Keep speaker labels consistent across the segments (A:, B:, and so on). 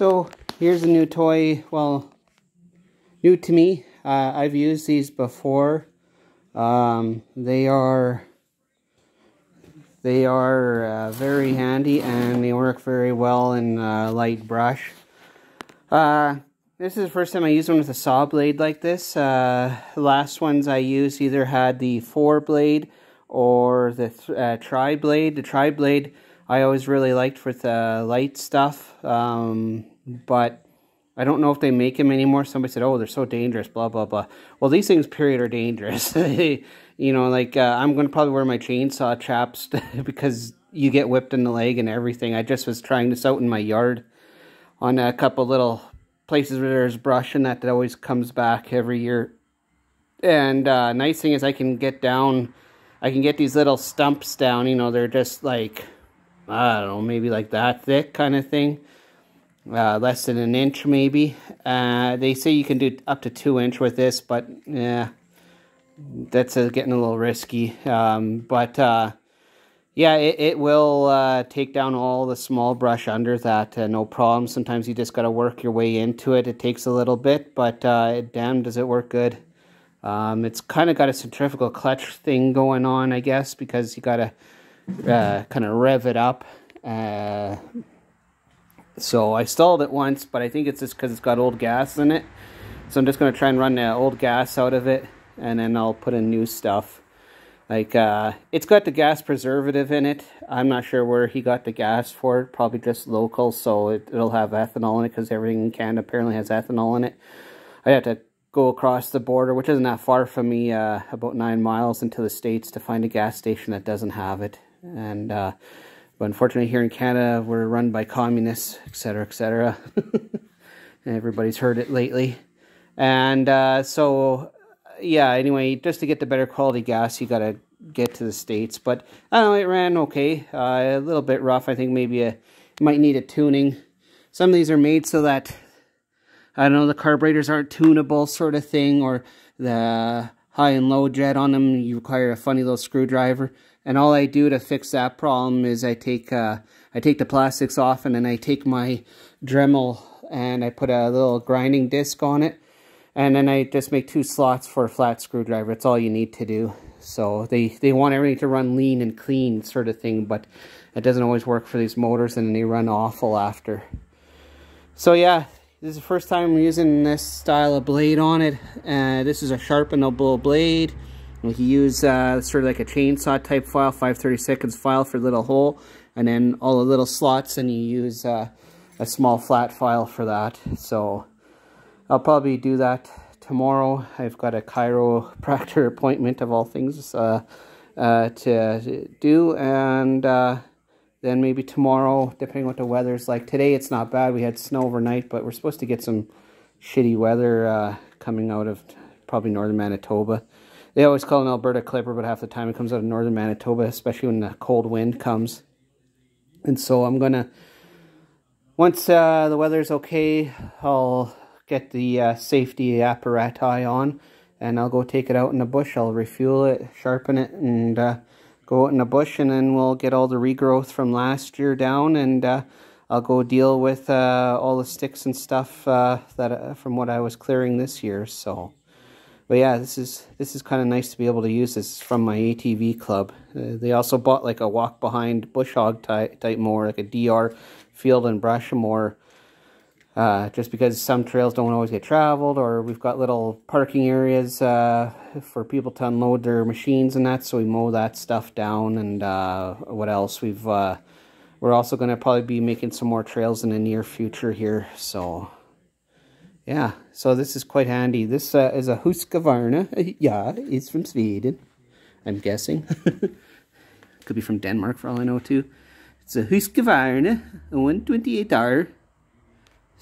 A: So here's a new toy. Well, new to me. Uh, I've used these before. Um, they are they are uh, very handy and they work very well in uh, light brush. Uh, this is the first time I used one with a saw blade like this. Uh, last ones I used either had the four blade or the th uh, tri blade. The tri blade I always really liked with uh, light stuff, um, but I don't know if they make them anymore. Somebody said, "Oh, they're so dangerous." Blah blah blah. Well, these things, period, are dangerous. you know, like uh, I'm going to probably wear my chainsaw chaps because you get whipped in the leg and everything. I just was trying this out in my yard on a couple little places where there's brush and that that always comes back every year. And uh, nice thing is I can get down, I can get these little stumps down, you know, they're just like, I don't know, maybe like that thick kind of thing. Uh, less than an inch maybe. Uh, they say you can do up to two inch with this, but yeah, that's uh, getting a little risky. Um, but uh, yeah, it, it will uh, take down all the small brush under that, uh, no problem. Sometimes you just got to work your way into it. It takes a little bit, but damn, does it work good. Um, it's kind of got a centrifugal clutch thing going on, I guess, because you got to uh, kind of rev it up. Uh, so I stalled it once, but I think it's just because it's got old gas in it. So I'm just going to try and run the old gas out of it, and then I'll put in new stuff. Like, uh, it's got the gas preservative in it. I'm not sure where he got the gas for it. Probably just local, so it, will have ethanol in it because everything in Canada apparently has ethanol in it. I have to go across the border, which isn't that far from me, uh, about nine miles into the States to find a gas station that doesn't have it. And, uh, but unfortunately here in Canada, we're run by communists, etc., etc. Everybody's heard it lately. And uh, so yeah, anyway, just to get the better quality gas, you got to get to the States. But I don't know, it ran okay. Uh, a little bit rough. I think maybe a, might need a tuning. Some of these are made so that, I don't know, the carburetors aren't tunable sort of thing, or the high and low jet on them, you require a funny little screwdriver. And all I do to fix that problem is I take uh, I take the plastics off and then I take my Dremel and I put a little grinding disc on it and then I just make two slots for a flat screwdriver. It's all you need to do. So they, they want everything to run lean and clean sort of thing, but it doesn't always work for these motors and they run awful after. So yeah, this is the first time I'm using this style of blade on it. Uh, this is a sharpenable blade. You can use uh, sort of like a chainsaw type file, 530 seconds file for little hole, and then all the little slots, and you use uh, a small flat file for that. So I'll probably do that tomorrow. I've got a chiropractor appointment of all things uh, uh, to do, and uh, then maybe tomorrow, depending what the weather's like. Today it's not bad. We had snow overnight, but we're supposed to get some shitty weather uh, coming out of probably northern Manitoba. They always call it an Alberta Clipper, but half the time it comes out of northern Manitoba, especially when the cold wind comes. And so I'm going to, once uh, the weather's okay, I'll get the uh, safety apparatus on and I'll go take it out in the bush. I'll refuel it, sharpen it, and uh, go out in the bush, and then we'll get all the regrowth from last year down, and uh, I'll go deal with uh, all the sticks and stuff uh, that uh, from what I was clearing this year. So, but yeah, this is this is kind of nice to be able to use this from my ATV club. Uh, they also bought like a walk behind bush hog type, type mower, like a DR field and brush mower uh, just because some trails don't always get traveled or we've got little parking areas uh, for people to unload their machines and that so we mow that stuff down and uh, what else? We've uh, we're also going to probably be making some more trails in the near future here so yeah. So this is quite handy. This uh, is a Husqvarna. Yeah it's from Sweden I'm guessing. Could be from Denmark for all I know too. It's a Husqvarna 128R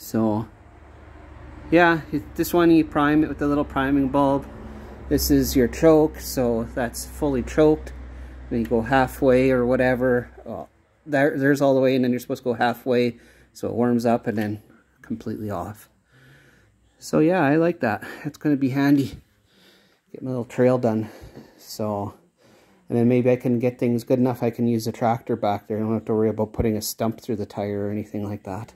A: so, yeah, this one you prime it with the little priming bulb. This is your choke, so that's fully choked. Then you go halfway or whatever. Oh, there, there's all the way, and then you're supposed to go halfway, so it warms up and then completely off. So yeah, I like that. It's going to be handy. Get my little trail done. So, and then maybe I can get things good enough I can use a tractor back there. I don't have to worry about putting a stump through the tire or anything like that.